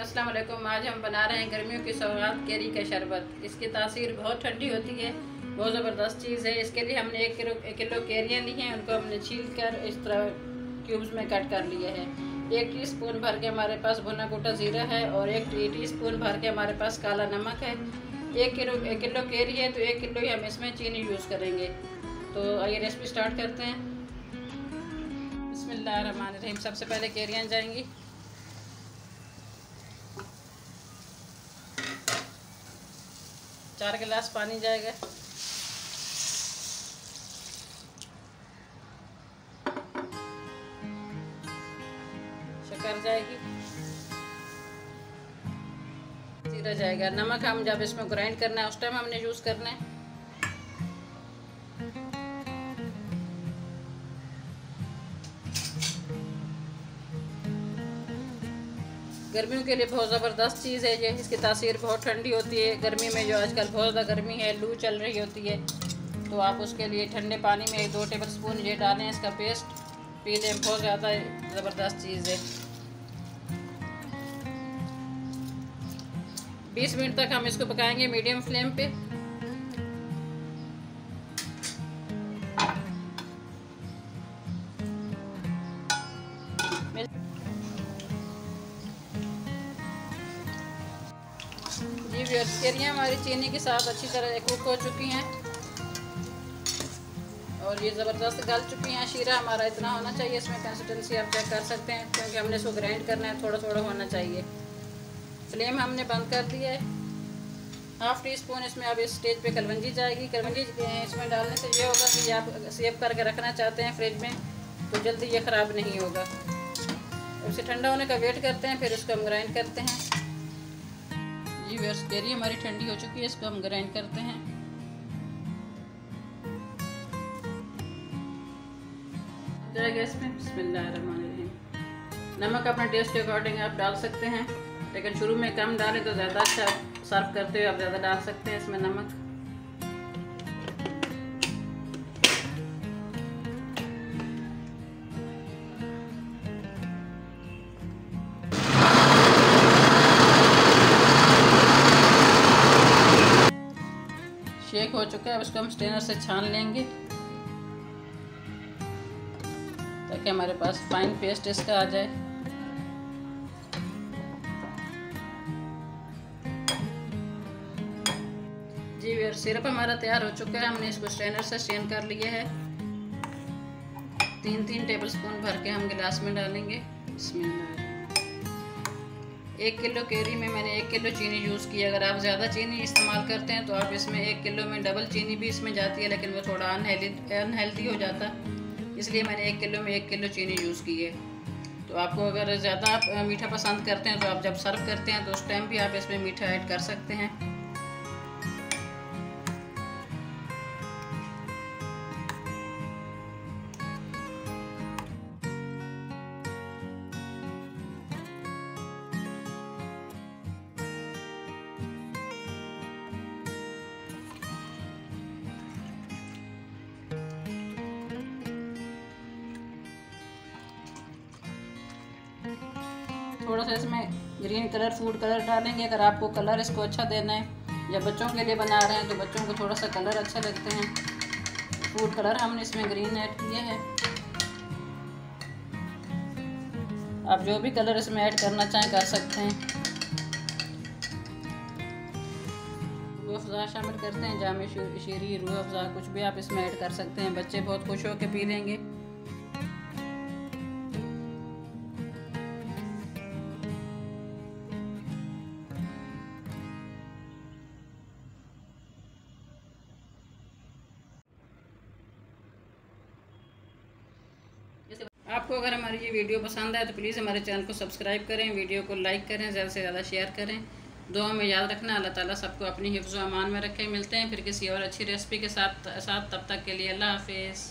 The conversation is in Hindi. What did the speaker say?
वालेकुम आज हम बना रहे हैं गर्मियों की सौगात केरी का शरबत। इसकी तासीर बहुत ठंडी होती है, बहुत ज़बरदस्त चीज़ है। इसके लिए हमने एक किलो एक किलो केरियाँ ली हैं, उनको हमने छील कर इस तरह क्यूब्स में कट कर लिए हैं। एक टीस्पून भर के हमारे पास भुना गोटा ज़ीरा है और एक टी स्पून भर के हमारे पास काला नमक है। एक किलो एक किलो केरी है तो एक किलो ही हम इसमें चीनी यूज़ करेंगे। तो आइए रेसिपी स्टार्ट करते हैं। बसमिल्लाम सबसे पहले केरियाँ जाएँगी। चार गिलास पानी जाएगा। शक्कर जाएगी। जीरा जाएगा। नमक हम जब इसमें ग्राइंड करना है, उस टाइम हमने यूज़ करना है। गर्मियों के लिए बहुत ज़बरदस्त चीज़ है ये। इसकी तासीर बहुत ठंडी होती है। गर्मी में जो आजकल बहुत ज़्यादा गर्मी है, लू चल रही होती है। तो आप उसके लिए ठंडे पानी में एक दो टेबल स्पून ये डालें इसका पेस्ट पी लें, बहुत ज़्यादा ज़बरदस्त चीज़ है। बीस मिनट तक हम इसको पकाएँगे मीडियम फ्लेम पे। जी केरियाँ हमारी चीनी के साथ अच्छी तरह कुक हो चुकी हैं। और ये ज़बरदस्त गल चुकी हैं, शीरा हमारा इतना होना चाहिए, इसमें कंसिस्टेंसी आप चेक कर सकते हैं, क्योंकि हमने इसको ग्राइंड करना है थोड़ा थोड़ा होना चाहिए। फ्लेम हमने बंद कर दिया है। हाफ़ टी स्पून इसमें अब इस स्टेज पे कलवंजी जाएगी। कलवंजी इसमें डालने से ये होगा कि आप सेव करके रखना चाहते हैं फ्रिज में तो जल्दी ये ख़राब नहीं होगा। उसे ठंडा होने का वेट करते हैं, फिर उसको हम ग्राइंड करते हैं। जी व्यर्स केरी हमारी ठंडी हो चुकी है, इसको हम ग्राइंड करते हैं। बिस्मिल्लाहिर्रहमानिर्रहीम। नमक अपने टेस्ट के अकॉर्डिंग आप डाल सकते हैं, लेकिन शुरू में कम डालें तो ज़्यादा अच्छा सर्व करते हुए आप ज़्यादा डाल सकते हैं इसमें नमक। शेक हो चुका है, अब इसको हम स्टेनर से छान लेंगे। ताकि हमारे पास फाइन पेस्ट इसका आ जाए। जी वेर सिरप हमारा तैयार हो चुका है। हमने इसको स्ट्रेनर से स्ट्रेन कर लिया है। तीन तीन टेबल स्पून भर के हम गिलास में डालेंगे। इसमें एक किलो केरी में मैंने एक किलो चीनी यूज़ की। अगर आप ज़्यादा चीनी इस्तेमाल करते हैं तो आप इसमें एक किलो में डबल चीनी भी इसमें जाती है, लेकिन वो थोड़ा अनहेल्दी अनहेल्दी हो जाता। इसलिए मैंने एक किलो में एक किलो चीनी यूज़ की है। तो आपको अगर ज़्यादा आप मीठा पसंद करते हैं तो आप जब सर्व करते हैं तो उस टाइम भी आप इसमें मीठा ऐड कर सकते हैं। थोड़ा सा इसमें ग्रीन कलर फ़ूड कलर डालेंगे। अगर आपको कलर इसको अच्छा देना है या बच्चों के लिए बना रहे हैं तो बच्चों को थोड़ा सा कलर अच्छा लगते हैं। फ़ूड कलर हमने इसमें ग्रीन ऐड किए हैं। आप जो भी कलर इसमें ऐड करना चाहें कर सकते हैं। अफ़ज़ा शामिल करते हैं जाम शीरी रूह अफ़ज़ा कुछ भी आप इसमें ऐड कर सकते हैं। बच्चे बहुत खुश होकर पी लेंगे। आपको अगर हमारी ये वीडियो पसंद आए तो प्लीज़ हमारे चैनल को सब्सक्राइब करें, वीडियो को लाइक करें, ज़्यादा से ज़्यादा शेयर करें। दुआ में याद रखना, अल्लाह ताला सबको अपनी हिफ्ज़ अमान में रखें। मिलते हैं फिर किसी और अच्छी रेसिपी के साथ साथ तब तक के लिए अल्लाह हाफिज़।